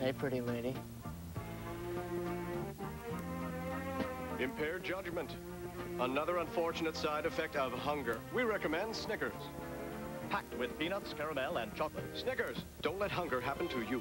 Hey, pretty lady. Impaired judgment. Another unfortunate side effect of hunger. We recommend Snickers. Packed with peanuts, caramel, and chocolate. Snickers, don't let hunger happen to you.